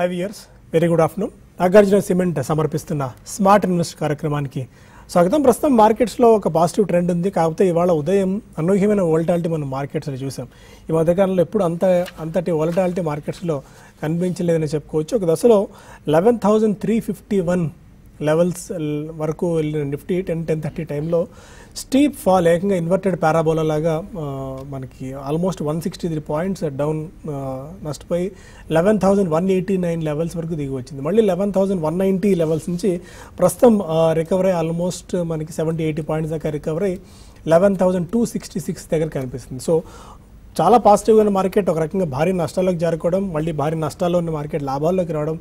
Five years. Very good afternoon Nagarjuna cement సమర్పిస్తున్న smart invest కార్యక్రమానికి స్వాగతం. ప్రస్తుతం మార్కెట్స్లో ఒక పాజిటివ్ ట్రెండ్ ఉంది. కాకపోతే ఇవాళ ఉదయం అనూహ్యమైన ఓల్టాలిటీ మనం మార్కెట్స్లో చూసాం. ఈ మధ్యకాలంలో ఎప్పుడు అంత అంతటి వోల్టాలిటీ మార్కెట్స్లో కనిపించలేదని చెప్పుకోవచ్చు. ఒక దశలో eleven thousand three fifty one levels వరకు వెళ్ళిన నిఫ్టీ టెన్ టెన్ థర్టీ టైంలో స్టీప్ ఫాల్ ఏకంగా ఇన్వర్టెడ్ పారాబోలా లాగా మనకి almost one sixty three points down నష్టపోయి eleven thousand one eighty nine levels వరకు దిగి వచ్చింది. మళ్ళీ eleven thousand one ninety levels నుంచి ప్రస్తుతం రికవర్ అయ్యి ఆల్మోస్ట్ మనకి సెవెంటీ ఎయిటీ పాయింట్స్ దాకా రికవర్ అయ్యి eleven thousand two sixty six దగ్గర కనిపిస్తుంది. సో చాలా పాజిటివ్గా ఉన్న మార్కెట్ ఒక రకంగా భారీ నష్టాలకు జారుకోవడం మళ్ళీ భారీ నష్టాల్లో ఉన్న మార్కెట్ లాభాల్లోకి రావడం.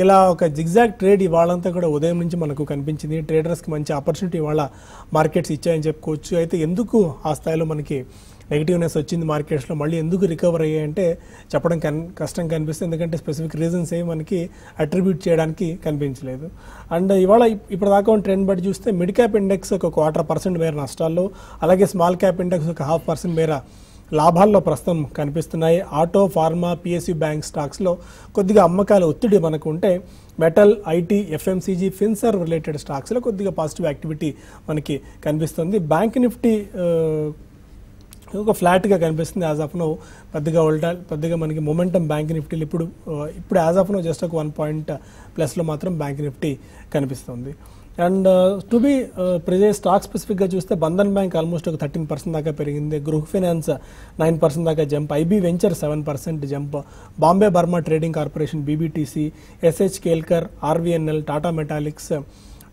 ఇలా ఒక జిగ్జాగ్ ట్రేడ్ ఇవాళంతా కూడా ఉదయం నుంచి మనకు కనిపించింది. ట్రేడర్స్కి మంచి ఆపర్చునిటీ ఇవాళ మార్కెట్స్ ఇచ్చాయని చెప్పుకోవచ్చు. అయితే ఎందుకు ఆ స్థాయిలో మనకి నెగిటివ్నెస్ వచ్చింది మార్కెట్స్లో మళ్ళీ ఎందుకు రికవర్ అయ్యాయంటే చెప్పడం కన్ కష్టం కనిపిస్తుంది. ఎందుకంటే స్పెసిఫిక్ రీజన్స్ ఏవి మనకి అట్రిబ్యూట్ చేయడానికి కనిపించలేదు. అండ్ ఇవాళ ఇప్పుడు ఇప్పటిదాకా ట్రెండ్ బట్టి చూస్తే మిడ్ క్యాప్ ఇండెక్స్ ఒక క్వార్టర్ పర్సెంట్ మేర నష్టాల్లో అలాగే స్మాల్ క్యాప్ ఇండెక్స్ ఒక హాఫ్ పర్సెంట్ మేర లాభాల్లో ప్రస్తుతం కనిపిస్తున్నాయి. ఆటో ఫార్మా పిఎస్యు బ్యాంక్ స్టాక్స్లో కొద్దిగా అమ్మకాల ఒత్తిడి మనకు ఉంటే మెటల్ ఐటీ ఎఫ్ఎంసీజీ ఫిన్సర్ రిలేటెడ్ స్టాక్స్లో కొద్దిగా పాజిటివ్ యాక్టివిటీ మనకి కనిపిస్తుంది. బ్యాంక్ నిఫ్టీ ఒక ఫ్లాట్గా కనిపిస్తుంది యాజ్ ఆఫ్ నో. పెద్దగా వోల్టా పెద్దగా మనకి మొమెంటం బ్యాంక్ నిఫ్టీలు ఇప్పుడు ఇప్పుడు యాజ్ ఆఫ్ నో జస్ట్ ఒక వన్ పాయింట్ ప్లస్లో మాత్రం బ్యాంక్ నిఫ్టీ కనిపిస్తుంది. And to be present stock స్పెసిఫిక్గా చూస్తే బంధన్ బ్యాంక్ ఆల్మోస్ట్ ఒక థర్టీన్ పర్సెంట్ దాకా పెరిగింది. గృహ ఫైనాన్స్ నైన్ పర్సెంట్ దాకా jump IB venture seven percent jump Bombay Burmah trading corporation BBTC SH Kelkar RVNL Tata Metaliks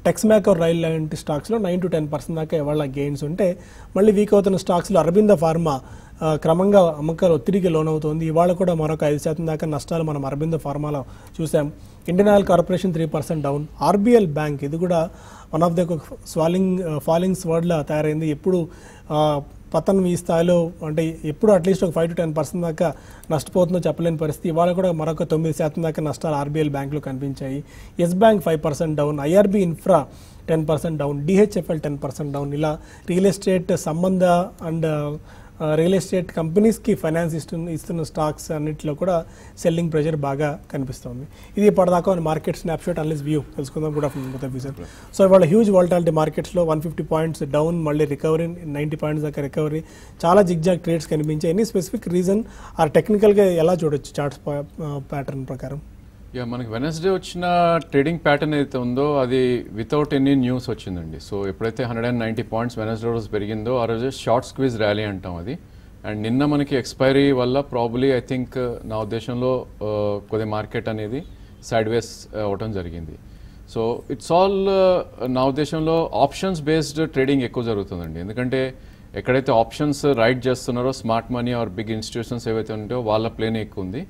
Texmaco rail లాంటి స్టాక్స్లో నైన్ టు టెన్ పర్సెంట్ దాకా ఇవాళ గెయిన్స్ ఉంటే మళ్ళీ వీక్ అవుతున్న స్టాక్స్లో అరబింద ఫార్మా క్రమంగా అమ్మకాలు ఒత్తిడికి లోనవుతోంది. ఇవాళ కూడా మరొక ఐదు శాతం దాకా నష్టాలు మనం అరబింద ఫార్మాలో చూసాం Indian oil corporation three percent down RBL bank ఇది కూడా వన్ ఆఫ్ ద స్వాలింగ్ ఫాలింగ్స్ వర్డ్లా తయారైంది. ఎప్పుడు పతనం ఈ స్థాయిలో అంటే ఎప్పుడు అట్లీస్ట్ ఒక ఫైవ్ టు టెన్ పర్సెంట్ దాకా నష్టపోతుందో చెప్పలేని పరిస్థితి. ఇవాళ కూడా మరొక తొమ్మిది శాతం దాకా నష్టాలు ఆర్బీఎల్ బ్యాంకులో కనిపించాయి. Yes bank five percent down IRB infra ten percent down DHFL ten percent down ఇలా రియల్ ఎస్టేట్ సంబంధ అండ్ రియల్ ఎస్టేట్ కంపెనీస్కి ఫైనాన్స్ ఇస్తున్న ఇస్తున్న స్టాక్స్ అన్నింటిలో కూడా సెల్లింగ్ ప్రెషర్ బాగా కనిపిస్తుంది. ఇది ఇప్పటిదాకా మార్కెట్ స్నాప్షాట్ అన్లీస్ వ్యూ. తెలుసుకుందాం. గుడ్ ఆఫ్టర్నూన్ సార్ సో ఇవాళ హ్యూజ్ వాల్టాలిటీ మార్కెట్స్లో వన్ ఫిఫ్టీ పాయింట్స్ డౌన్ మళ్ళీ రికవరీ నైంటీ పాయింట్స్ దాకా రికవరీ చాలా జిగ్జాగ్ ట్రేడ్స్ కనిపించాయి. ఎనీ స్పెసిఫిక్ రీజన్ ఆర్ టెక్నికల్గా ఎలా చూడొచ్చు చార్ట్స్ ప్యాటర్న్ ప్రకారం? యా మనకి వెనస్డే వచ్చిన ట్రేడింగ్ ప్యాటర్న్ ఏదైతే ఉందో అది వితౌట్ ఎనీ న్యూస్ వచ్చిందండి. సో ఎప్పుడైతే hundred and ninety points Wednesday రోజు పెరిగిందో ఆ రోజు షార్ట్ స్క్వీజ్ ర్యాలీ అంటాం అది. అండ్ నిన్న మనకి ఎక్స్పైరీ వల్ల ప్రాబ్లీ ఐ థింక్ నా ఉద్దేశంలో కొద్ది మార్కెట్ అనేది సైడ్ వేస్ అవటం జరిగింది. సో ఇట్స్ ఆల్ నా ఉద్దేశంలో ఆప్షన్స్ బేస్డ్ ట్రేడింగ్ ఎక్కువ జరుగుతుందండి. ఎందుకంటే ఎక్కడైతే ఆప్షన్స్ రైట్ చేస్తున్నారో smart money or big institutions ఏవైతే ఉంటాయో వాళ్ళ ప్లేనే ఎక్కువ ఉంది.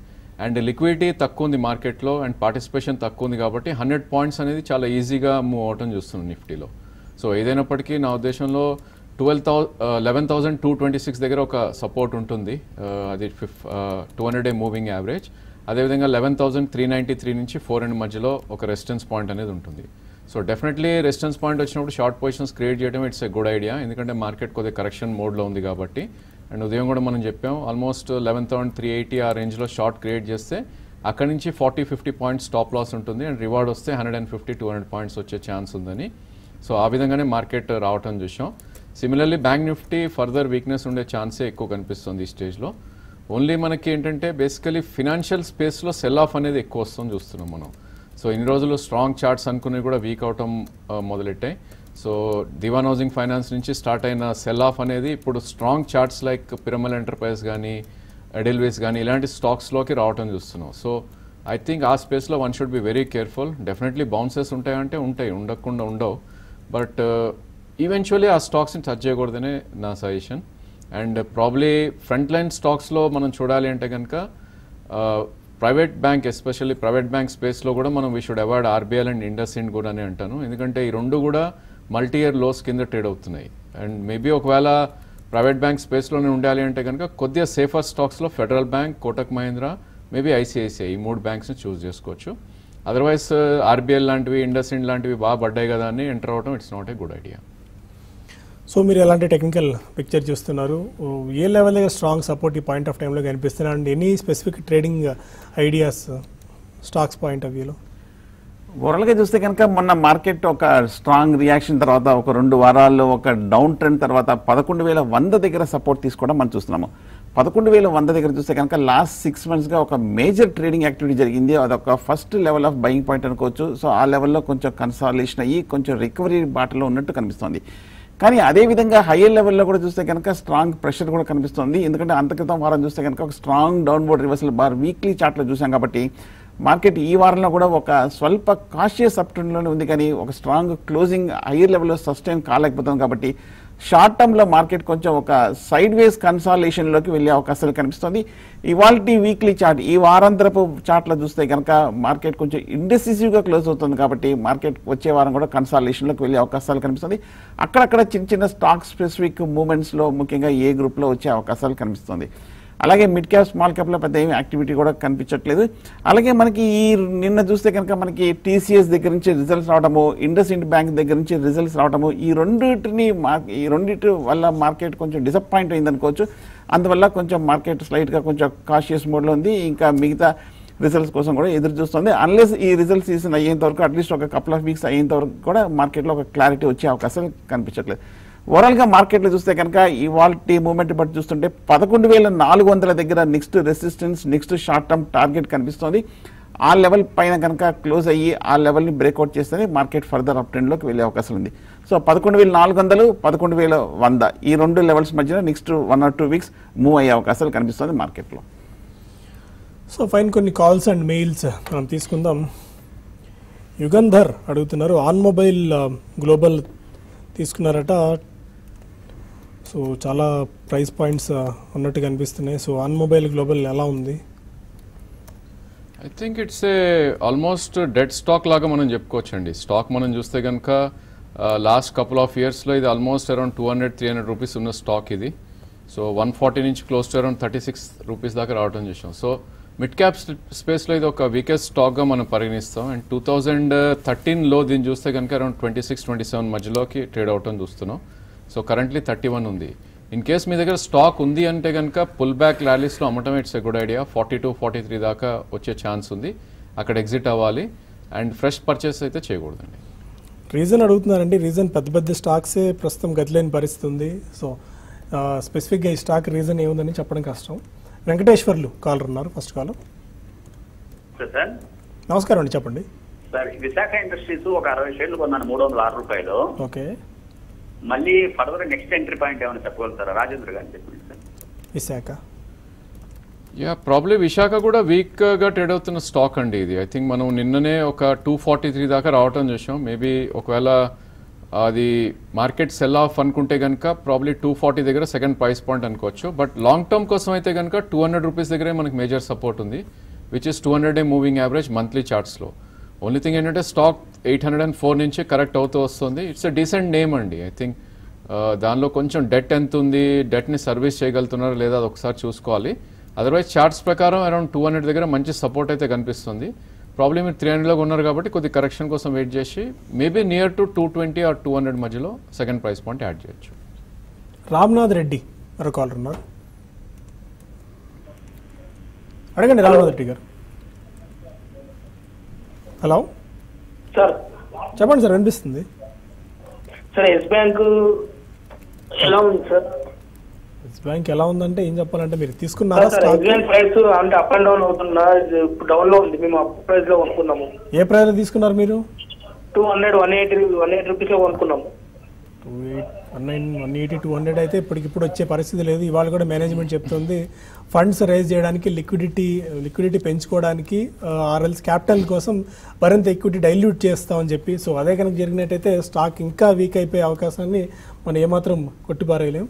అండ్ లిక్విడిటీ తక్కువ ఉంది మార్కెట్లో అండ్ పార్టిసిపేషన్ తక్కువ ఉంది కాబట్టి హండ్రెడ్ పాయింట్స్ అనేది చాలా ఈజీగా మూవ్ అవటం చూస్తున్నాం నిఫ్టీలో. సో ఏదైనప్పటికీ నా ఉద్దేశంలో twelve thou eleven thousand two twenty six దగ్గర ఒక సపోర్ట్ ఉంటుంది. Uh, అది ఫిఫ్ two hundred day moving average అదేవిధంగా eleven thousand three ninety three నుంచి ఫోర్ హండ్రెడ్ మధ్యలో ఒక రెసిస్టెన్స్ పాయింట్ అనేది ఉంటుంది. సో డెఫినెట్లీ రెసిస్టెన్స్ పాయింట్ వచ్చినప్పుడు షార్ట్ పొజిషన్స్ క్రియేట్ చేయడం ఇట్స్ ఎ గుడ్ ఐడియా ఎందుకంటే మార్కెట్ కొద్దిగా కరెక్షన్ మోడ్లో ఉంది కాబట్టి అండ్ ఉదయం కూడా మనం చెప్పాం almost eleven thousand three eighty ఆ రేంజ్లో షార్ట్ క్రియేట్ చేస్తే అక్కడి నుంచి forty fifty points stop loss ఉంటుంది అండ్ రివార్డ్ వస్తే hundred and fifty two hundred points వచ్చే ఛాన్స్ ఉందని. సో ఆ విధంగానే మార్కెట్ రావటం చూసాం similarly bank Nifty further weakness ఉండే ఛాన్సే ఎక్కువ కనిపిస్తుంది ఈ స్టేజ్లో ఓన్లీ మనకి ఏంటంటే బేసికలీ ఫినాన్షియల్ స్పేస్లో సెల్ ఆఫ్ అనేది ఎక్కువ వస్తుంది చూస్తున్నాం మనం. సో ఇన్ని రోజులు స్ట్రాంగ్ చార్ట్స్ అనుకుని కూడా వీక్ అవటం మొదలెట్టాయి. సో దివాన్ హౌసింగ్ ఫైనాన్స్ నుంచి స్టార్ట్ అయిన సెల్ ఆఫ్ అనేది ఇప్పుడు strong charts like Piramal enterprise కానీ ఎడెల్వేస్ కానీ ఇలాంటి స్టాక్స్లోకి రావటం చూస్తున్నాం. సో ఐ థింక్ ఆ స్పేస్లో one should be very careful definitely bounces ఉంటాయంటే ఉంటాయి ఉండకుండా ఉండవు. బట్ ఈవెన్చువలీ uh, ఆ స్టాక్స్ని టచ్ చేయకూడదనే నా suggestion and probably front line స్టాక్స్లో మనం చూడాలి అంటే కనుక private bank especially private bank స్పేస్లో కూడా మనం we should avoid RBI and IndusInd కూడా అని అంటాను. ఎందుకంటే ఈ రెండు కూడా మల్టీ ఇయర్ లోస్ కింద ట్రేడ్ అవుతున్నాయి. అండ్ మేబీ ఒకవేళ ప్రైవేట్ బ్యాంక్ స్పేస్లోనే ఉండాలి అంటే కనుక కొద్దిగా సేఫర్ స్టాక్స్లో federal bank Kotak Mahindra maybe ICICI ఈ మూడు బ్యాంక్స్ని చూస్ చేసుకోవచ్చు. అదర్వైజ్ uh, ఆర్బీఎల్ లాంటివి ఇండస్ ఇండ్ లాంటివి బాగా పడ్డాయి కదా అని ఎంటర్ అవడం it's not a good idea. So మీరు ఎలాంటి టెక్నికల్ పిక్చర్ చూస్తున్నారు? ఏ లెవెల్ దగ్గర స్ట్రాంగ్ సపోర్ట్ ఈ పాయింట్ ఆఫ్ టైంలో కనిపిస్తున్నారు and any specific trading ideas stocks point of వ్యూలో? ఓవరాల్గా చూస్తే కనుక మొన్న మార్కెట్ ఒక స్ట్రాంగ్ రియాక్షన్ తర్వాత ఒక రెండు వారాల్లో ఒక డౌన్ ట్రెండ్ తర్వాత పదకొండు వేల వంద దగ్గర సపోర్ట్ తీసుకోవడం మనం చూస్తున్నాము. పదకొండు వేల వంద దగ్గర చూస్తే కనుక లాస్ట్ సిక్స్ మంత్స్గా ఒక మేజర్ ట్రేడింగ్ యాక్టివిటీ జరిగింది. అదొక first level of buying point అనుకోవచ్చు. సో ఆ లెవెల్లో కొంచెం కన్సాలేషన్ అయ్యి కొంచెం రికవరీ బాటలో ఉన్నట్టు కనిపిస్తోంది. కానీ అదే విధంగా హైయర్ లెవెల్లో కూడా చూస్తే కనుక స్ట్రాంగ్ ప్రెషర్ కూడా కనిపిస్తుంది. ఎందుకంటే అంత క్రితం వారం చూస్తే కనుక ఒక strong downward reversal bar weekly చార్ట్లో చూసాం కాబట్టి మార్కెట్ ఈ వారంలో కూడా ఒక స్వల్ప కాషియస్ అప్టర్న్లోనే ఉంది కానీ ఒక స్ట్రాంగ్ క్లోజింగ్ హైయర్ లెవెల్లో సస్టైన్ కాలేకపోతుంది కాబట్టి షార్ట్ టర్మ్లో మార్కెట్ కొంచెం ఒక సైడ్ వేస్ కన్సాలేషన్లోకి వెళ్ళే అవకాశాలు కనిపిస్తుంది. ఇవాళ వీక్లీ చార్ట్ ఈ వారాంతరపు చార్ట్లో చూస్తే కనుక మార్కెట్ కొంచెం ఇండెసిసివ్గా క్లోజ్ అవుతుంది కాబట్టి మార్కెట్ వచ్చే వారం కూడా కన్సాలేషన్లోకి వెళ్ళే అవకాశాలు కనిపిస్తుంది. అక్కడక్కడ చిన్న చిన్న స్టాక్ స్పెసిఫిక్ మూమెంట్స్లో ముఖ్యంగా ఏ గ్రూప్లో వచ్చే అవకాశాలు కనిపిస్తుంది. అలాగే మిడ్ క్యాప్ స్మాల్ క్యాప్లో పెద్ద ఏమి యాక్టివిటీ కూడా కనిపించట్లేదు. అలాగే మనకి ఈ నిన్న చూస్తే కనుక మనకి టీసీఎస్ దగ్గర నుంచి రిజల్ట్స్ రావడము ఇండస్ ఇండ్ బ్యాంక్ దగ్గర నుంచి రిజల్ట్స్ రావడము ఈ రెండింటిని ఈ రెండింటి వల్ల మార్కెట్ కొంచెం డిసప్పాయింట్ అయింది అనుకోవచ్చు. అందువల్ల కొంచెం మార్కెట్ స్లైట్గా కొంచెం కాషియస్ మోడ్లో ఉంది. ఇంకా మిగతా రిజల్ట్స్ కోసం కూడా ఎదురు చూస్తుంది. అన్లెస్ ఈ రిజల్ట్ సీజన్ అయ్యేంత వరకు అట్లీస్ట్ ఒక కపుల్ ఆఫ్ వీక్స్ అయ్యేంత వరకు కూడా మార్కెట్లో ఒక క్లారిటీ వచ్చే అవకాశాలు కనిపించట్లేదు. ఓవరాల్గా మార్కెట్లో చూస్తే కనుక ఇవాళ మూమెంట్ బట్టి చూస్తుంటే పదకొండు వేల నాలుగు వందల దగ్గర next resistance next short term target కనిపిస్తుంది. ఆ లెవెల్ పైన కనుక క్లోజ్ అయ్యి ఆ లెవెల్ని బ్రేక్అవుట్ చేస్తేనే మార్కెట్ ఫర్దర్ అప్ ట్రెండ్లోకి వెళ్ళే అవకాశం ఉంది. సో పదకొండు వేల నాలుగు వందలు పదకొండు వేల వంద ఈ రెండు లెవెల్స్ మధ్యన next one or two weeks move అయ్యే అవకాశాలు కనిపిస్తుంది మార్కెట్లో. సో ఫైన్ కొన్ని కాల్స్ అండ్ మెయిల్స్ మనం తీసుకుందాం. యుగంధర్ అడుగుతున్నారు ఆన్ మొబైల్ గ్లోబల్ తీసుకున్నారట సో చాలా ప్రైస్ పాయింట్స్ ఉన్నట్టు కనిపిస్తున్నాయి సో ఆన్ మొబైల్ గ్లోబల్ ఎలా ఉంది? I think it's a almost dead stock లాగా మనం చెప్పుకోవచ్చండి. స్టాక్ మనం చూస్తే కనుక లాస్ట్ కపుల్ ఆఫ్ ఇయర్స్లో ఇది almost around two hundred three hundred rupees ఉన్న స్టాక్ ఇది. సో వన్ ఫార్టీ నుంచి close to around thirty six rupees దాకా రావడం చూసాం. సో మిడ్ క్యాప్ స్పేస్లో ఇది ఒక వీకెస్ట్ స్టాక్గా మనం పరిగణిస్తాం. అండ్ టూ థౌజండ్ థర్టీన్లో దీన్ని చూస్తే కనుక around twenty six twenty seven మధ్యలోకి ట్రేడ్ అవటం చూస్తున్నాం. సో కరెంట్లీ థర్టీ వన్ ఉంది. ఇన్ కేస్ మీ దగ్గర స్టాక్ ఉంది అంటే కనుక పుల్ బ్యాక్ ర్యాలీస్లో అమ్మటం it's a good idea. Forty to forty three దాకా వచ్చే ఛాన్స్ ఉంది. అక్కడ ఎగ్జిట్ అవ్వాలి. అండ్ ఫ్రెష్ పర్చేస్ అయితే చేయకూడదండి. రీజన్ అడుగుతున్నారండి. రీజన్ పెద్ద పెద్ద స్టాక్సే ప్రస్తుతం గదిలేని పరిస్థితి ఉంది సో స్పెసిఫిక్గా ఈ స్టాక్ రీజన్ ఏముందని చెప్పడం కష్టం. వెంకటేశ్వర్లు కాలర్ ఉన్నారు. ఫస్ట్ కాల్ సార్ నమస్కారం అండి. చెప్పండి. సార్ విశాఖ ఇండస్ట్రీస్ ఒక అరవై షేర్లు కొన్నాను. మూడు వందల ఆరు రూపాయలు. ఓకే. మళ్ళీ ఫర్దర్ నెక్స్ట్ ఎంట్రీ పాయింట్ ఏమైనా చెప్పగలుగుతారా? రాజేంద్ర గారు చెప్పండి sir. Visakha. Yeah probably Visakha కూడా వీక్గా ట్రేడ్ అవుతున్న స్టాక్ అండి ఇది. ఐ థింక్ మనం నిన్ననే ఒక టూ ఫార్టీ త్రీ దాకా రావటం చూసాం మేబీ ఒకవేళ అది మార్కెట్ సెల్ ఆఫ్ అనుకుంటే కనుక ప్రాబ్లీ టూ ఫార్టీ దగ్గర సెకండ్ ప్రైస్ పాయింట్ అనుకోవచ్చు. బట్ లాంగ్ టర్మ్ కోసం అయితే కనుక టూ హండ్రెడ్ రూపీస్ దగ్గరే మనకి మేజర్ సపోర్ట్ ఉంది which is two hundred day moving average monthly చార్ట్స్లో only thing ఏంటంటే stock eight hundred and four నుంచి కరెక్ట్ అవుతూ వస్తుంది. ఇట్స్ ఎ డీసెంట్ నేమ్ అండి. ఐ థింక్ uh, దానిలో కొంచెం డెట్ ఎంత ఉంది డెట్ని సర్వీస్ చేయగలుగుతున్నారు లేదా అది ఒకసారి చూసుకోవాలి. అదర్వైజ్ చార్ట్స్ ప్రకారం అరౌండ్ టూ హండ్రెడ్ దగ్గర మంచి సపోర్ట్ అయితే కనిపిస్తుంది. ప్రాబ్లమ్ మీరు త్రీ హండ్రెడ్లో ఉన్నారు కాబట్టి కొద్ది కరెక్షన్ కోసం వెయిట్ చేసి maybe near to two twenty or two hundred మధ్యలో సెకండ్ ప్రైస్ పాయింట్ యాడ్ చేయొచ్చు. రామ్నాథ్ రెడ్డి మరో కాలర్ ఉన్నారు. అడగండి రామ్నాథ్ రెడ్డి గారు. హలో? సార్. చెప్పండి సార్ వినిపిస్తుంది. సార్ ఎస్ బ్యాంక్ ఎలా ఉంది సార్? ఎస్ బ్యాంక్ ఎలా ఉందంటే ఏం చెప్పాలంటే మీరు తీసుకున్నారా స్టాక్? ప్రైస్ అంటే అప్ అండ్ డౌన్ అవుతున్నా డౌన్లో ఉంది మేము అప్ ప్రైస్లో కొనుక్కున్నాము. ఏ ప్రైస్ తీసుకున్నారు మీరు? Two hundred one eighty one eighty రూపీస్లో కొనుక్కున్నాము. Two eight one nine one eighty two hundred అయితే ఇప్పటికిప్పుడు వచ్చే పరిస్థితి లేదు ఇవాళ కూడా మేనేజ్మెంట్ చెప్తుంది ఫండ్స్ రైజ్ చేయడానికి లిక్విడిటీ లిక్విడిటీ పెంచుకోవడానికి ఆర్ఎల్స్ క్యాపిటల్ కోసం మరింత ఈక్విటీ డైల్యూట్ చేస్తామని చెప్పి సో అదే కనుక జరిగినట్టయితే స్టాక్ ఇంకా వీక్ అయిపోయే అవకాశాన్ని మనం ఏమాత్రం కొట్టిపారేయలేం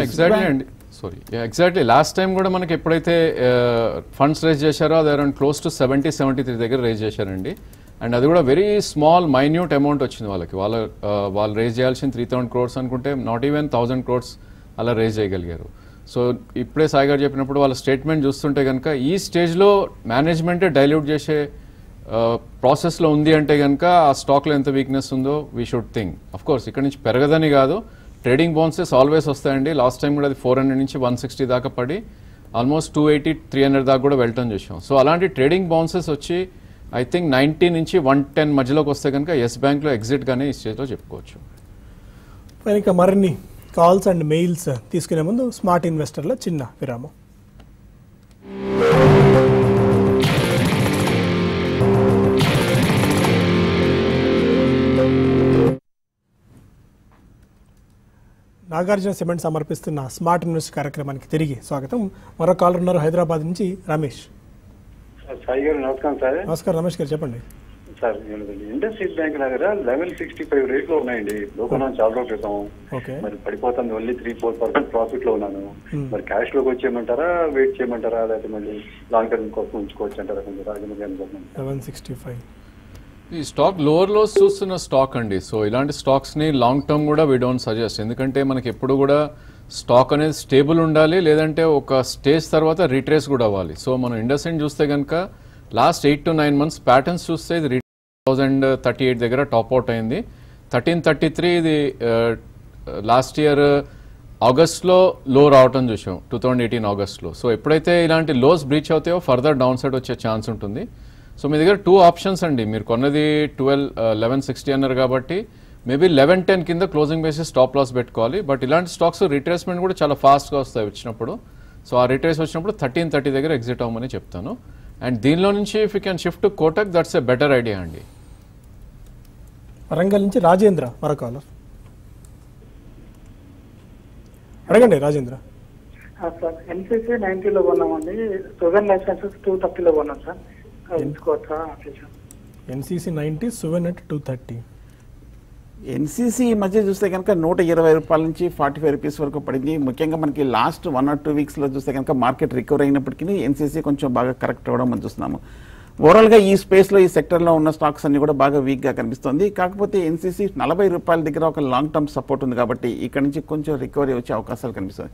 ఎగ్జాక్ట్లీ అండి సారీ ఎగ్జాక్ట్లీ లాస్ట్ టైం కూడా మనకి ఎప్పుడైతే ఫండ్స్ రైజ్ చేశారో అది around close to seventy seventy three దగ్గర రైజ్ చేశారండి అండ్ అది కూడా వెరీ స్మాల్ మైన్యూట్ అమౌంట్ వచ్చింది వాళ్ళకి. వాళ్ళ వాళ్ళు రేజ్ చేయాల్సిన త్రీ థౌసండ్ క్రోర్స్ అనుకుంటే నాట్ ఈవెన్ థౌసండ్ క్రోర్స్ అలా రేజ్ చేయగలిగారు. సో ఇప్పుడే సాయి గారు చెప్పినప్పుడు వాళ్ళ స్టేట్మెంట్ చూస్తుంటే కనుక ఈ స్టేజ్లో మేనేజ్మెంటే డైల్యూట్ చేసే ప్రాసెస్లో ఉంది అంటే కనుక ఆ స్టాక్లో ఎంత వీక్నెస్ ఉందో we should think of course ఇక్కడ నుంచి పెరగదని కాదు. ట్రేడింగ్ బౌన్సెస్ ఆల్వేస్ వస్తాయండి. లాస్ట్ టైం కూడా అది ఫోర్ హండ్రెడ్ నుంచి వన్ సిక్స్టీ దాకా పడి almost two eighty three hundred దాకా కూడా వెళ్ళటం చూసాం. సో అలాంటి ట్రేడింగ్ బౌన్సెస్ వచ్చి ఐ థింక్ నైంటీ నుంచి వన్ టెన్ మధ్యలోకి వస్తే కనుక ఎస్ బ్యాంక్లో ఎగ్జిట్గానే ఈ స్టేజ్లో చెప్పుకోవచ్చు. ఇంకా మరిన్ని కాల్స్ అండ్ మెయిల్స్ తీసుకునే ముందు స్మార్ట్ ఇన్వెస్టర్ల చిన్న విరామం. నాగార్జున సిమెంట్ సమర్పిస్తున్న స్మార్ట్ ఇన్వెస్ట్ కార్యక్రమానికి తిరిగి స్వాగతం. మరో కాలర్ ఉన్నారు హైదరాబాద్ నుంచి రమేష్. సాయి గారు నమస్కారం సార్. నమస్కారం రమేష్ గారు చెప్పండి. సార్ ఇండస్ట్రీ బ్యాంక్ దగ్గర లెవెన్ సిక్స్టీ ఫైవ్ రేట్లో ఉన్నాయండి లోకల్ చాలా రోజుల క్రితం. ఓకే. మరి పడిపోతుంది ఓన్లీ త్రీ ఫోర్ పర్సెంట్ ప్రాఫిట్లో ఉన్నాను. మరి క్యాష్లోకి వచ్చేయమంటారా వెయిట్ చేయమంటారా లేకపోతే మళ్ళీ లాంగ్ టర్మ్ కోసం ఉంచుకోవచ్చు అంటారా కొంచెం రాజమండ్రి లెవెన్ సిక్స్టీ ఫైవ్. ఈ స్టాక్ లోవర్ లోస్ చూస్తున్న స్టాక్ అండి. సో ఇలాంటి స్టాక్స్ని లాంగ్ టర్మ్ కూడా వీ డోంట్ సజెస్ట్ ఎందుకంటే మనకి ఎప్పుడు కూడా స్టాక్ అనేది స్టేబుల్ ఉండాలి లేదంటే ఒక స్టేజ్ తర్వాత రిట్రేస్ కూడా అవ్వాలి. సో మనం ఇండస్ట్రీని చూస్తే కనుక last eight to nine months patterns చూస్తే ఇది థౌజండ్ థర్టీ ఎయిట్ దగ్గర టాప్ అవుట్ అయింది. థర్టీన్ థర్టీ త్రీ ఇది లాస్ట్ ఇయర్ ఆగస్ట్లో లో రావటం చూసాం టూ థౌజండ్ ఎయిటీన్ ఆగస్ట్లో. సో ఎప్పుడైతే ఇలాంటి లోస్ బ్రీచ్ అవుతాయో ఫర్దర్ డౌన్ సైడ్ వచ్చే ఛాన్స్ ఉంటుంది. సో మీ దగ్గర టూ ఆప్షన్స్ అండి. మీరు కొన్నది ట్వెల్వ్ లెవెన్ సిక్స్టీ అన్నారు కాబట్టి మేబీ లెవెన్ టెన్ కింద క్లోజింగ్ బేసిస్ స్టాప్ లాస్ పెట్టుకోవాలి. బట్ ఇలాంటి స్టాక్స్ రిట్రేస్మెంట్ కూడా చాలా ఫాస్ట్గా వస్తాయి వచ్చినప్పుడు. సో ఆ రిట్రేస్ వచ్చినప్పుడు థర్టీన్ థర్టీ దగ్గర ఎగ్జిట్ అవ్వమని చెప్తాను. అండ్ దీనిలో నుంచి if you can shift to Kotak that's a better idea అండి. వరంగల్ నుంచి రాజేంద్ర మరో కాలర్ అడగండి రాజేంద్ర. సార్ ఎన్సీసీ నైన్టీలో కొన్నామండి టూ థర్టీలో కొన్నాం sir. ఎంచుకోవచ్చా NCC ninety seven at two thirty NCC ఈ మధ్య చూస్తే కనుక నూట ఇరవై రూపాయల నుంచి ఫార్టీ ఫైవ్ రూపీస్ వరకు పడింది. ముఖ్యంగా మనకి లాస్ట్ వన్ ఆర్ టూ వీక్స్లో చూస్తే కనుక మార్కెట్ రికవర్ అయినప్పటికీ ఎన్సీసీ కొంచెం బాగా కరెక్ట్ అవ్వడం మనం చూస్తున్నాము. ఓవరాల్గా ఈ స్పేస్లో ఈ సెక్టర్లో ఉన్న స్టాక్స్ అన్ని కూడా బాగా వీక్గా కనిపిస్తుంది. కాకపోతే ఎన్సీసీ నలభై రూపాయల దగ్గర ఒక లాంగ్ టర్మ్ సపోర్ట్ ఉంది కాబట్టి ఇక్కడ నుంచి కొంచెం రికవరీ వచ్చే అవకాశాలు కనిపిస్తుంది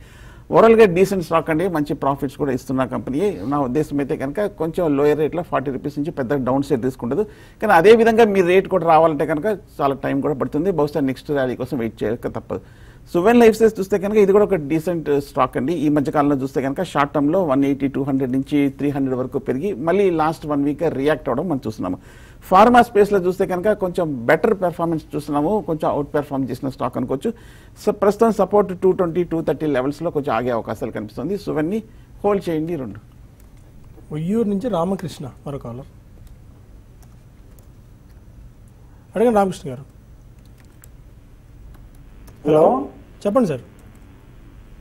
ఓవరాల్గా డీసెంట్ స్టాక్ అండి. మంచి ప్రాఫిట్స్ కూడా ఇస్తున్న కంపెనీ నా ఉద్దేశం అయితే కనుక కొంచెం లోయర్ రేట్లో ఫార్టీ రూపీస్ నుంచి పెద్ద డౌన్ సైడ్ తీసుకుంటుంది. కానీ అదే విధంగా మీ రేట్ కూడా రావాలంటే కనుక చాలా టైం కూడా పడుతుంది. బహుశా నెక్స్ట్ ర్యాలీ కోసం వెయిట్ చేయక తప్పదు. సువెన్ లైఫ్ సైజ్ చూస్తే కనుక ఇది కూడా ఒక డీసెంట్ స్టాక్ uh, అండి. ఈ మధ్య కాలంలో చూస్తే కనుక షార్ట్ టర్మ్లో వన్ ఎయిటీ టూ హండ్రెడ్ నుంచి త్రీ హండ్రెడ్ వరకు పెరిగి మళ్ళీ లాస్ట్ వన్ వీక్ రియాక్ట్ అవ్వడం మనం చూస్తున్నాము. ఫార్మా స్పేస్లో చూస్తే కనుక కొంచెం బెటర్ పెర్ఫార్మెన్స్ చూస్తున్నాము కొంచెం అవుట్ పెర్ఫార్మ్ చేసిన స్టాక్ అనుకోవచ్చు. సో ప్రస్తుతం support two twenty two thirty లెవెల్స్లో కొంచెం ఆగే అవకాశాలు కనిపిస్తుంది. సువెన్ని హోల్డ్ చేయండి రెండు. ఉయ్యూరు నుంచి రామకృష్ణ మరో కాలర్ అడగండి రామకృష్ణ గారు. హలో. చెప్పండి సార్.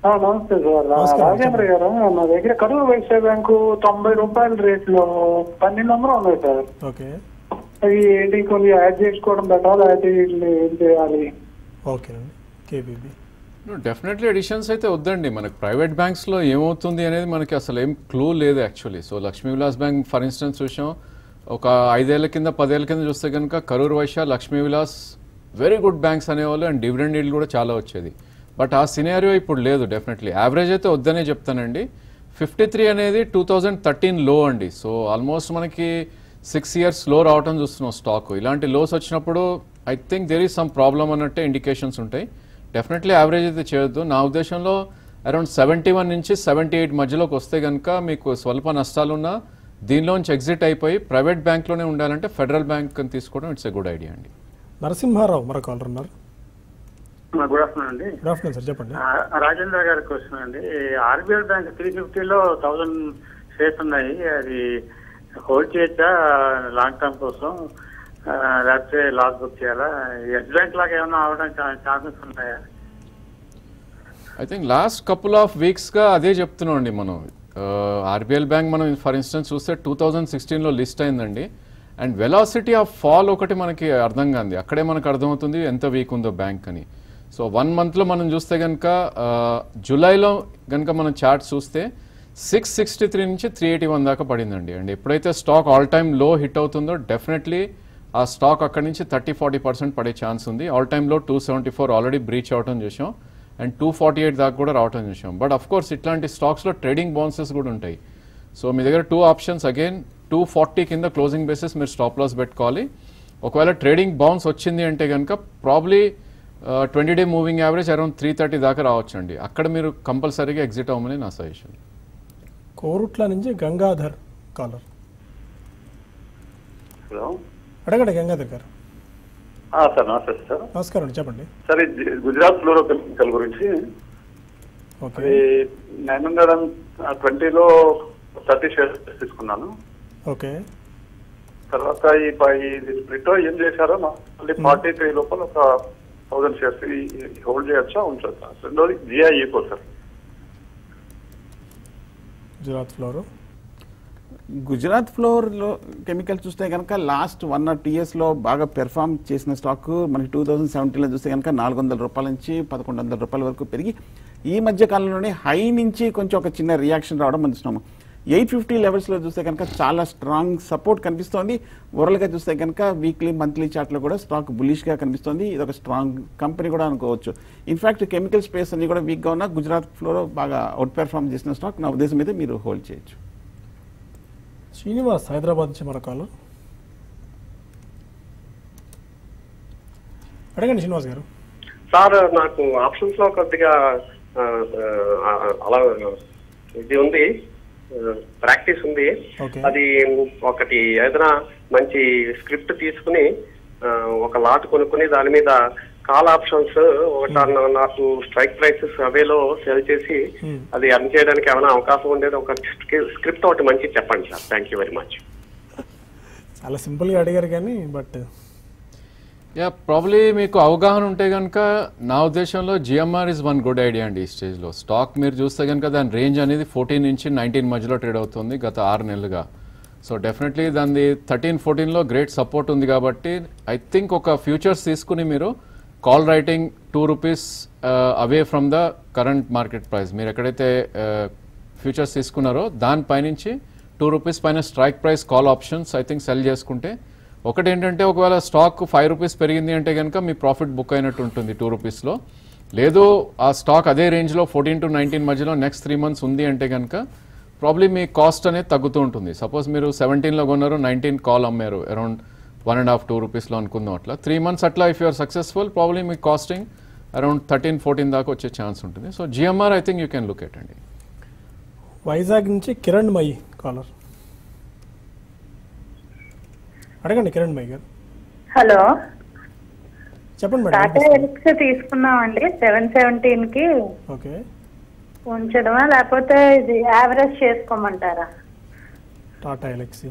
ఆ, నమస్తే సార్. రాజేంద్ర గారు నా దగ్గర వైశ్య బ్యాంకు తొంభై రూపాయల రేట్లో పన్నెండు వందలు ఉన్నాయి సార్. ఓకే. అవి ఏంటి కొన్ని యాడ్ చేసుకోవడం బెటర్ లేకపోతే వీటిని ఏం చేయాలి? ఓకేనండి కేబీబీ. డెఫినెట్లీ ఎడిషన్స్ అయితే వద్దండి. మనకి ప్రైవేట్ బ్యాంక్స్లో ఏమవుతుంది అనేది మనకి అసలు ఏం క్లూ లేదు actually so Lakshmi Vilas bank for instance చూసాం. ఒక ఐదేళ్ళ కింద పదేళ్ళ కింద చూస్తే కనుక Karur Vysya Lakshmi Vilas very good banks అనేవాళ్ళు అండ్ డివిడెండ్ ఈల్డ్ కూడా చాలా వచ్చేది. బట్ ఆ సినారియో ఇప్పుడు లేదు డెఫినెట్లీ యావరేజ్ అయితే వద్దనే చెప్తానండి. ఫిఫ్టీ త్రీ అనేది టూ థౌజండ్ థర్టీన్లో అండి. సో ఆల్మోస్ట్ మనకి సిక్స్ ఇయర్స్లో రావటం చూస్తున్నాం స్టాక్. ఇలాంటి లోస్ వచ్చినప్పుడు I think there is some problem అన్నట్టే ఇండికేషన్స్ ఉంటాయి. డెఫినెట్లీ యావరేజ్ అయితే చేయొద్దు. నా ఉద్దేశంలో అరౌండ్ సెవెంటీ వన్ నుంచి సెవెంటీ ఎయిట్ మధ్యలోకి వస్తే కనుక మీకు స్వల్ప నష్టాలున్నా దీనిలోంచి ఎగ్జిట్ అయిపోయి ప్రైవేట్ బ్యాంక్లోనే ఉండాలంటే ఫెడరల్ బ్యాంక్ అని తీసుకోవడం ఇట్స్ ఎ గుడ్ ఐడియా అండి. నరసింహారావు మరో కాలర్ ఉన్నారు. గుడ్ ఆఫ్టర్నూన్ అండి. గుడ్ ఆఫ్టర్నూన్ సార్ చెప్పండి. రాజేంద్ర గారి క్వశ్చన్ అండి. ఆర్బీఐ బ్యాంక్ త్రీ ఫిఫ్టీలో థౌసండ్ షేర్స్ ఉన్నాయి. అది హోల్డ్ చేయొచ్చా? లాంగ్ టర్మ్ కోసం లేకపోతే లాస్ బుక్ చేయాలా? ఎస్ బ్యాంక్ లాగా ఏమైనా అవడానికి ఛాన్సెస్ ఉంటాయా? I think last couple of వీక్స్గా అదే చెప్తున్నాం అండి మనం. ఆర్బిఐ బ్యాంక్ మనం ఫర్ ఇన్స్టెన్స్ చూస్తే టూ థౌజండ్ సిక్స్టీన్లో లిస్ట్ అయిందండి. అండ్ వెలాసిటీ ఆఫ్ ఫాల్ ఒకటి మనకి అర్థం కాంది. అక్కడే మనకు అర్థమవుతుంది ఎంత వీక్ ఉందో బ్యాంక్ అని. సో వన్ మంత్లో మనం చూస్తే కనుక జూలైలో కనుక మనం చార్ట్ చూస్తే సిక్స్ సిక్స్టీ త్రీ నుంచి త్రీ ఎయిటీ వన్ దాకా పడిందండి. అండ్ ఎప్పుడైతే స్టాక్ ఆల్ టైమ్లో హిట్ అవుతుందో డెఫినెట్లీ ఆ స్టాక్ అక్కడి నుంచి థర్టీ ఫార్టీ పర్సెంట్ పడే ఛాన్స్ ఉంది. ఆల్ టైంలో two seventy four already breach అవటం చూసాం. అండ్ టూ ఫార్టీ ఎయిట్ దాకా కూడా రావటం చూసాం. బట్ అఫ్ కోర్స్ ఇట్లాంటి స్టాక్స్లో ట్రేడింగ్ బౌన్సెస్ కూడా ఉంటాయి. సో మీ దగ్గర two options again two forty కింద క్లోజింగ్ బేసిస్ మీరు స్టాప్ లాస్ పెట్టుకోవాలి. ఒకవేళ ట్రేడింగ్ బౌన్స్ వచ్చింది అంటే కనుక probably twenty day moving average around three thirty దాకా రావచ్చండి. అక్కడ మీరు కంపల్సరీగా ఎగ్జిట్ అవ్వమని నా సజెషన్ కోరుట్ల నుంచి గంగాధర్ కాలర్. హలో? అడగండి గంగాధర్ గారు. సార్ నమస్తే సార్. నమస్కారం అండి చెప్పండి. సార్ గుజరాత్ ఫ్లోరో కెమికల్ గురించి ఓకే. అది నైన్ హండ్రెడ్ అండ్ ట్వంటీలో థర్టీ షేర్స్ తీసుకున్నాను. ఓకే. తర్వాత ఈ స్ప్లిట్ ఏం చేశారో మళ్ళీ ఫార్టీ త్రీ లోపల ఒక థౌసండ్ షేర్స్ హోల్డ్ చేయొచ్చా ఉంచొచ్చా? రెండోది జిఐ ఈకో సార్. గుజరాత్ ఫ్లోర్? గుజరాత్ ఫ్లోర్లో కెమికల్ చూస్తే కనుక లాస్ట్ వన్ ఆర్ టూ ఇయర్స్లో బాగా పెర్ఫామ్ చేసిన స్టాక్ మనకి టూ థౌజండ్ సెవెంటీన్లో చూస్తే కనుక నాలుగు వందల రూపాయల నుంచి పదకొండు వందల రూపాయల వరకు పెరిగి ఈ మధ్య కాలంలోనే హై నుంచి కొంచెం ఒక చిన్న రియాక్షన్ రావడం మనం చూస్తున్నాము. ఎయిట్ ఫిఫ్టీ లెవెల్స్లో చూస్తే కనుక చాలా స్ట్రాంగ్ సపోర్ట్ కనిపిస్తోంది. ఓవరాల్గా చూస్తే కనుక వీక్లీ మంత్లీ చార్ట్లో కూడా స్టాక్ బులిష్గా కనిపిస్తుంది. ఇది ఒక స్ట్రాంగ్ కంపెనీ కూడా అనుకోవచ్చు. ఇన్ఫాక్ట్ కెమికల్ స్పేస్ అన్ని కూడా వీక్గా ఉన్న గుజరాత్ ఫ్లోలో బాగా అవుట్ పెర్ఫామ్ చేసిన స్టాక్ నా ఉద్దేశం అయితే మీరు హోల్డ్ చేయొచ్చు. శ్రీనివాస్ హైదరాబాద్ నుంచి మన కాలర్ అడగండి శ్రీనివాస్ గారు. సార్ నాకు ఆప్షన్స్లో కొద్దిగా అలా ఇది ఉంది. ప్రాక్టీస్ ఉంది. అది ఒకటి ఏదైనా మంచి స్క్రిప్ట్ తీసుకుని ఒక లాట్ కొనుక్కుని దాని మీద కాల్ ఆప్షన్స్ ఒకటి అన్న- నాకు స్ట్రైక్ ప్రైసెస్ అవేలో సెల్ చేసి Hmm. అది అర్న్ చేయడానికి ఏమైనా అవకాశం ఉండేది ఒక స్క్రిప్ట్ ఒకటి మంచి చెప్పండి sir thank you very much చాలా సింపుల్గా అడిగారు కానీ బట్ యా ప్రాబ్లీ మీకు అవగాహన ఉంటే కనుక నా ఉద్దేశంలో GMR is one good idea అండి ఈ స్టేజ్లో. స్టాక్ మీరు చూస్తే కనుక దాని రేంజ్ అనేది ఫోర్టీన్ నుంచి నైన్టీన్ మధ్యలో ట్రేడ్ అవుతుంది గత ఆరు నెలలుగా. సో డెఫినెట్లీ దాని థర్టీన్ ఫోర్టీన్లో గ్రేట్ సపోర్ట్ ఉంది కాబట్టి ఐ థింక్ ఒక ఫ్యూచర్స్ తీసుకుని మీరు call writing two rupees away from the current market price మీరు ఎక్కడైతే uh, ఫ్యూచర్స్ తీసుకున్నారో దానిపైనుంచి టూ రూపీస్ పైన strike price call options I think sell చేసుకుంటే ఒకటి ఏంటంటే ఒకవేళ స్టాక్ ఫైవ్ రూపీస్ పెరిగింది అంటే కనుక మీ ప్రాఫిట్ బుక్ అయినట్టు ఉంటుంది టూ రూపీస్లో. లేదు ఆ స్టాక్ అదే రేంజ్లో ఫోర్టీన్ టు నైన్టీన్ మధ్యలో నెక్స్ట్ త్రీ మంత్స్ ఉంది అంటే కనుక ప్రాబ్లీ మీ కాస్ట్ అనేది తగ్గుతూ ఉంటుంది. సపోజ్ మీరు సెవెంటీన్లో కొన్నారు నైన్టీన్ కాల్ అమ్మారు around one and half two రూపీస్లో అనుకుందాం అట్లా. త్రీ మంత్స్ అట్లా ఇఫ్ యూఆర్ సక్సెస్ఫుల్ ప్రాబ్లీ మీ కాస్టింగ్ అరౌండ్ థర్టీన్ ఫోర్టీన్ దాకా వచ్చే ఛాన్స్ ఉంటుంది. So GMR I think you can look at అండి. వైజాగ్ నుంచి కిరణ్ మై కాలర్. అడగండి కిరణ్ మయి గారు. హలో. చెప్పండి టాటా మేడం ఎలిక్స్ తీసుకున్నామండి సెవెన్ సెవెంటీన్కి ఓకే. ఉంచడమా లేకపోతే ఇది యావరేజ్ చేసుకోమంటారా? టాటా ఎలక్సీ.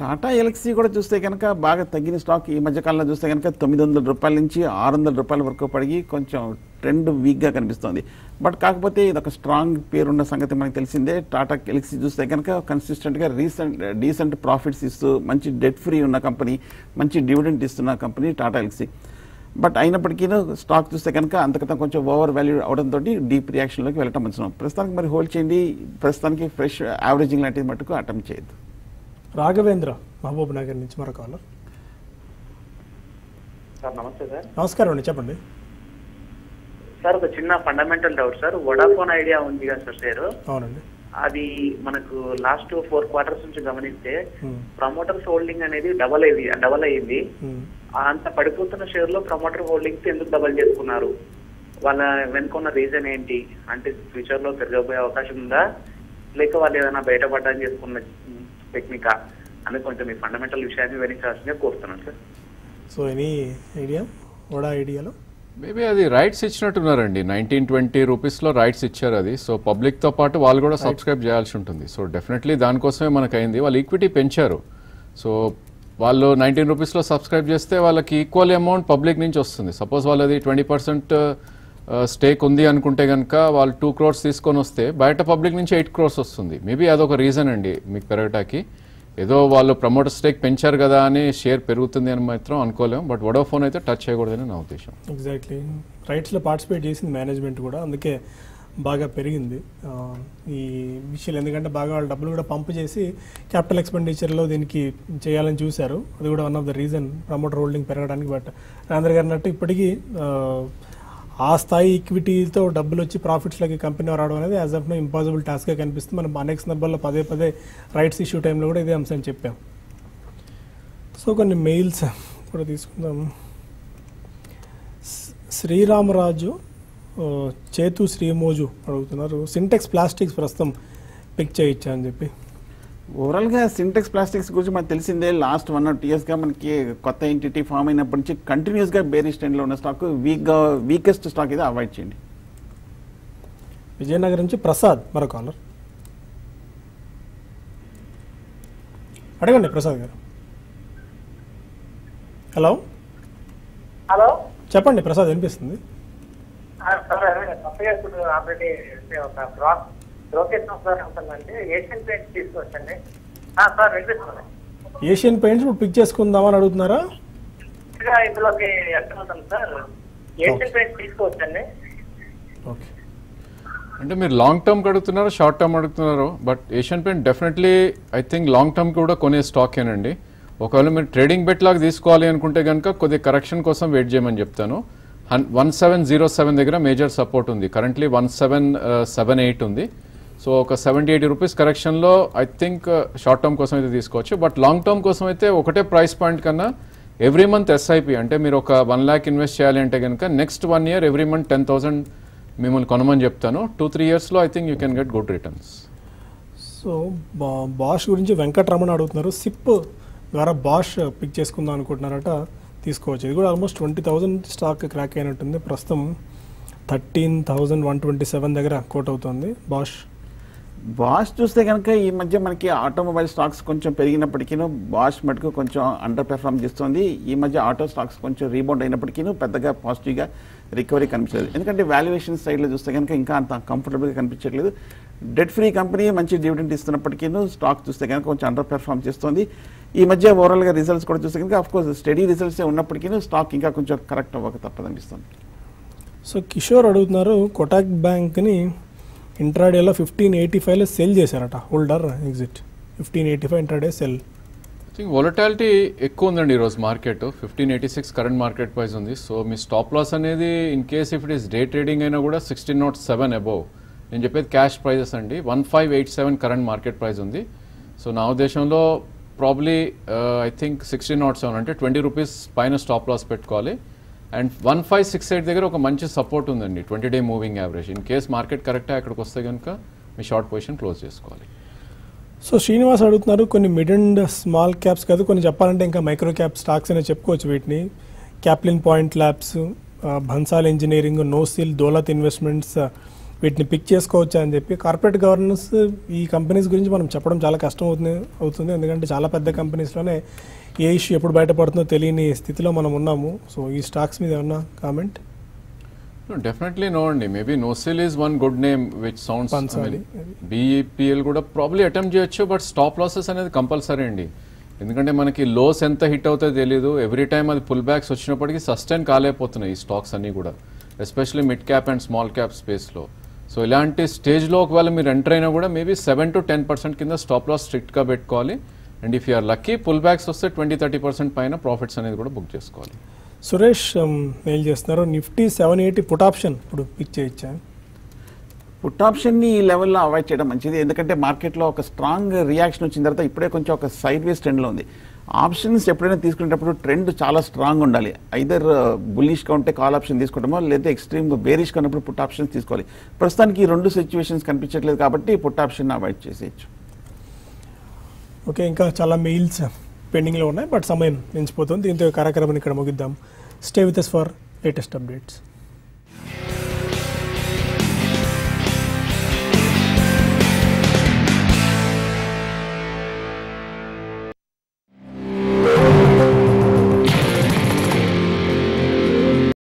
టాటా ఎలక్సీ కూడా చూస్తే కనుక బాగా తగ్గిన స్టాక్ ఈ మధ్య కాలంలో చూస్తే కనుక తొమ్మిది వందల రూపాయల నుంచి ఆరు వందల రూపాయల వరకు పడిగి కొంచెం ట్రెండ్ వీక్గా కనిపిస్తుంది. బట్ కాకపోతే ఇది ఒక స్ట్రాంగ్ పేరున్న సంగతి మనకు తెలిసిందే. టాటా ఎలక్సీ చూస్తే కనుక కన్సిస్టెంట్గా రీసెంట్ డీసెంట్ ప్రాఫిట్స్ ఇస్తూ మంచి డెట్ ఫ్రీ ఉన్న కంపెనీ మంచి డివిడెంట్ ఇస్తున్న కంపెనీ టాటా ఎలక్సీ బట్ అయినప్పటికీ స్టాక్ చూస్తే కనుక అంతకంత కొంచెం ఓవర్ వాల్యూ అవడంతో డీప్ రియాక్షన్లోకి వెళ్ళటం మంచిది ప్రస్తుతానికి మరి హోల్డ్ చేయండి. ప్రస్తుతానికి ఫ్రెష్ యావరేజింగ్ లాంటిది మటుకు అటెంప్ట్ చేయొద్దు. రాఘవేంద్ర మహబూబ్ నగర్ నుంచి మరో కాలర్ సార్ నమస్తే సార్. నమస్కారం అండి చెప్పండి. సార్ ఒక చిన్న fundamental doubt sir. Vodafone Idea ఉంది కదా సార్ షేర్. అవునండి. అది మనకు లాస్ట్ ఫోర్ క్వార్టర్స్ నుంచి గమనిస్తే Hmm. ప్రమోటర్స్ హోల్డింగ్ అనేది డబల్ అయింది డబల్ ఉమ్. ఆ అంత పడిపోతున్న షేర్లో ప్రమోటర్ హోల్డింగ్స్ ఎందుకు డబల్ చేసుకున్నారు? వాళ్ళ వెనుకున్న రీజన్ ఏంటి? అంటే ఫ్యూచర్లో పెరగబోయే అవకాశం ఉందా? లేక వాళ్ళు ఏదైనా బయటపడ్డానికి చేసుకున్న టెక్నికా అని కొంచెం మీ ఫండమెంటల్ విషయాన్ని వివరించాల్సిందిగా కోరుతున్నాను sir. So any idea Voda ఐడియాలో maybe అది రైట్స్ ఇచ్చినట్టున్నారండి. నైన్టీన్ ట్వంటీ రూపీస్లో రైట్స్ ఇచ్చారు అది. సో పబ్లిక్తో పాటు వాళ్ళు కూడా సబ్స్క్రైబ్ చేయాల్సి ఉంటుంది. సో డెఫినెట్లీ దానికోసమే మనకు అయింది వాళ్ళు ఈక్విటీ పెంచారు. సో వాళ్ళు నైన్టీన్ రూపీస్లో సబ్స్క్రైబ్ చేస్తే వాళ్ళకి ఈక్వల్ అమౌంట్ పబ్లిక్ నుంచి వస్తుంది. సపోజ్ వాళ్ళది ట్వంటీ పర్సెంట్ స్టేక్ ఉంది అనుకుంటే కనుక వాళ్ళు టూ క్రోర్స్ తీసుకొని వస్తే బయట పబ్లిక్ నుంచి ఎయిట్ క్రోర్స్ వస్తుంది. మేబీ అదొక రీజన్ అండి మీకు పెరగటానికి. ఏదో వాళ్ళు ప్రమోటర్ స్టేక్ పెంచారు కదా అని షేర్ పెరుగుతుంది అని మాత్రం అనుకోలేం బట్ వడోఫోన్ అయితే టచ్ చేయకూడదని నా ఉద్దేశం. ఎగ్జాక్ట్లీ రైట్స్లో పార్టిసిపేట్ చేసింది మేనేజ్మెంట్ కూడా. అందుకే బాగా పెరిగింది. ఈ విషయాలు ఎందుకంటే బాగా వాళ్ళు డబ్బులు కూడా పంప్ చేసి క్యాపిటల్ ఎక్స్పెండిచర్లో దీనికి చేయాలని చూశారు. అది కూడా one of the reason promoter holding పెరగడానికి. బట్ రాంద్ర గారు అన్నట్టు ఇప్పటికీ ఆ, స్థాయి ఈక్విటీతో డబ్బులు వచ్చి ప్రాఫిట్స్లోకి కంపెనీ రావడం అనేది యాజ్ ఆఫ్ నో ఇంపాసిబుల్ టాస్క్గా కనిపిస్తుంది. మనం అనేక సందర్భాల్లో పదే పదే రైట్స్ ఇష్యూ టైంలో కూడా ఇదే అంశం చెప్పాం. సో కొన్ని మెయిల్స్ కూడా తీసుకుందాం. శ్రీరామరాజు చేతు శ్రీమోజు అడుగుతున్నారు. సింటెక్స్ ప్లాస్టిక్స్ ప్రస్తుతం పిక్ చేయొచ్చా అని చెప్పి. ఓవరాల్గా సింటెక్స్ ప్లాస్టిక్స్ గురించి మనకు తెలిసిందే లాస్ట్ వన్ ఆర్ టూ ఇయర్స్గా మనకి కొత్త ఎంటిటీ ఫామ్ అయినప్పటి నుంచి కంటిన్యూస్గా బేరీ స్టాండ్లో ఉన్న స్టాక్ వీక్గా వీకెస్ట్ స్టాక్ ఇది అవాయిడ్ చేయండి. విజయనగరం నుంచి ప్రసాద్ మరో కాలర్ అడగండి ప్రసాద్ గారు. హలో? హలో? చెప్పండి ప్రసాద్ వినిపిస్తుంది. సార్ ఉంటుందండి ఏషియన్ పెయింట్ తీసుకొచ్చండి. ఆ, సార్ వినిపిస్తుంది. ఏషియన్ పెయింట్స్ ఇప్పుడు పిక్ చేసుకుందామని అడుగుతున్నారా? ఇంకా ఇందులోకి ఎక్కడ ఉంటుంది సార్? ఏషియన్ పెయింట్ తీసుకోవచ్చండి ఓకే. అంటే మీరు లాంగ్ టర్మ్ అడుగుతున్నారో short term అడుగుతున్నారో but Asian paint definitely I think long term కూడా కొనే స్టాక్ ఏనండి. ఒకవేళ మీరు ట్రేడింగ్ బెట్ లాగా తీసుకోవాలి అనుకుంటే కనుక కొద్దిగా కరెక్షన్ కోసం వెయిట్ చేయమని చెప్తాను. వన్ సెవెన్ జీరో సెవెన్ దగ్గర మేజర్ సపోర్ట్ ఉంది. Currently one seven seven eight ఉంది. సో ఒక సెవెంటీ ఎయిటీ రూపీస్ కరెక్షన్లో ఐ థింక్ షార్ట్ టర్మ్ కోసం అయితే తీసుకోవచ్చు. బట్ లాంగ్ టర్మ్ కోసం అయితే ఒకటే ప్రైస్ పాయింట్ కన్నా ఎవ్రీ మంత్ ఎస్ఐపి అంటే మీరు ఒక వన్ ల్యాక్ ఇన్వెస్ట్ చేయాలి అంటే కనుక next one year every month ten thousand మిమ్మల్ని కొనమని చెప్తాను. టూ త్రీ ఇయర్స్లో I think you can get good returns so బా- బాష్ గురించి వెంకటరమణ అడుగుతున్నారు. సిప్ ద్వారా బాష్ పిక్ చేసుకుందాం అనుకుంటున్నారట తీసుకోవచ్చు. ఇది కూడా almost twenty thousand stock crack అయినట్టుంది. ప్రస్తుతం thirteen thousand one twenty seven దగ్గర కోట్ అవుతుంది. బాష్ బాష్ చూస్తే కనుక ఈ మధ్య మనకి ఆటోమొబైల్ స్టాక్స్ కొంచెం పెరిగినప్పటికీ బాష్ మటుకు కొంచెం అండర్ పెర్ఫామ్ చేస్తుంది. ఈ మధ్య ఆటో స్టాక్స్ కొంచెం రీబౌండ్ అయినప్పటికీ పెద్దగా పాజిటివ్గా రికవరీ కనిపించలేదు. ఎందుకంటే వాల్యుయేషన్ సైడ్లో చూస్తే కనుక ఇంకా అంత కంఫర్టబుల్గా కనిపించట్లేదు. డెట్ ఫ్రీ కంపెనీ మంచి డివిడెంట్ ఇస్తున్నప్పటికీ స్టాక్ చూస్తే కనుక కొంచెం అండర్ పెర్ఫామ్ చేస్తుంది. ఈ మధ్య ఓవరాల్గా రిజల్ట్స్ కూడా చూస్తే కనుక అఫ్ కోర్స్ స్టడీ రిజల్ట్సే ఉన్నప్పటికీ స్టాక్ ఇంకా కొంచెం కరెక్ట్ అవ్వక తప్పదనిపిస్తుంది. సో కిషోర్ అడుగుతున్నారు కొటాక్ బ్యాంక్ని ఇంట్రాడేలో ఫిఫ్టీన్ ఎయిటీ ఫైవ్లో సెల్ చేశారట. Hold or exit fifteen eighty five intraday sell think volatility ఎక్కువ ఉందండి ఈరోజు market fifteen eighty six current market price ఉంది. సో మీ స్టాప్ లాస్ అనేది in case if it is day trading అయినా కూడా సిక్స్టీన్ నాట్ సెవెన్ అబోవ్ నేను చెప్పేది క్యాష్ ప్రైజెస్ అండి. One five eight seven current market price ఉంది. సో నా ఉద్దేశంలో probably I think sixteen nought seven అంటే ట్వంటీ రూపీస్ పైన స్టాప్ లాస్ పెట్టుకోవాలి. And one five six eight దగ్గర ఒక మంచి సపోర్ట్ ఉందండి. Twenty day moving average. In case market కరెక్ట్గా అక్కడికి వస్తే కనుక మీ షార్ట్ పొజిషన్ క్లోజ్ చేసుకోవాలి. సో శ్రీనివాస్ అడుగుతున్నారు కొన్ని మిడ్ అండ్ స్మాల్ క్యాప్స్ కాదు కొన్ని చెప్పాలంటే ఇంకా మైక్రో క్యాప్ స్టాక్స్ అనే చెప్పుకోవచ్చు వీటిని. Caplin point labs Bhansali engineering Nocil Dolat investments వీటిని పిక్ చేసుకోవచ్చా అని చెప్పి కార్పొరేట్ గవర్నెన్స్ ఈ కంపెనీస్ గురించి మనం చెప్పడం చాలా కష్టం అవుతుంది అవుతుంది. ఎందుకంటే చాలా పెద్ద కంపెనీస్లోనే ఏ ఇష్యూ ఎప్పుడు బయటపడుతుందో తెలియని స్థితిలో మనం ఉన్నాము. సో ఈ స్టాక్స్ మీద ఏమన్నా కామెంట్ డెఫినెట్లీ నో అండి. Maybe Nocil is one good name which sounds. BEPL కూడా ప్రాబ్లీ అటెంప్ట్ చేయొచ్చు బట్ స్టాప్ లాసెస్ అనేది కంపల్సరీ అండి. ఎందుకంటే మనకి లోస్ ఎంత హిట్ అవుతుందో తెలియదు ఎవ్రీ టైం అది పుల్ బ్యాక్స్ వచ్చినప్పటికీ సస్టైన్ కాలేకపోతున్నాయి ఈ స్టాక్స్ అన్నీ కూడా especially mid cap and small cap స్పేస్లో సో ఇలాంటి స్టేజ్లో ఒకవేళ మీరు ఎంటర్ అయినా కూడా maybe seven to ten percent కింద స్టాప్ లాస్ స్ట్రిక్ట్గా పెట్టుకోవాలి. And if you're lucky pull backs వస్తే ట్వంటీ థర్టీ పర్సెంట్ పైన ప్రాఫిట్స్ అనేది కూడా బుక్ చేసుకోవాలి. సురేష్ మెయిల్ చేస్తున్నారు? Nifty seven eighty put option ఇప్పుడు పిక్ చేయొచ్చా? పుట్ ఆప్షన్ని ఈ లెవెల్లో అవాయిడ్ చేయడం మంచిది. ఎందుకంటే మార్కెట్లో ఒక స్ట్రాంగ్ రియాక్షన్ వచ్చిన తర్వాత ఇప్పుడే కొంచెం ఒక సైడ్ వేస్ ట్రెండ్లో ఉంది. ఆప్షన్స్ ఎప్పుడైనా తీసుకునేటప్పుడు ట్రెండ్ చాలా స్ట్రాంగ్ ఉండాలి. ఐదర్ బుల్లిష్గా uh, ఉంటే కాల్ ఆప్షన్ తీసుకోవడమో లేదా ఎక్స్ట్రీమ్ బేరిష్గా ఉన్నప్పుడు పుట్ ఆప్షన్స్ తీసుకోవాలి. ప్రస్తుతానికి ఈ రెండు సిచ్యువేషన్స్ కనిపించట్లేదు కాబట్టి పుట్ ఆప్షన్ అవాయిడ్ చేసేయచ్చు. ఓకే ఇంకా చాలా మెయిల్స్ పెండింగ్లో ఉన్నాయి బట్ సమయం మించిపోతుంది దీంతో కార్యక్రమం కార్యక్రమాన్ని ఇక్కడ ముగిద్దాం. Stay with us for latest updates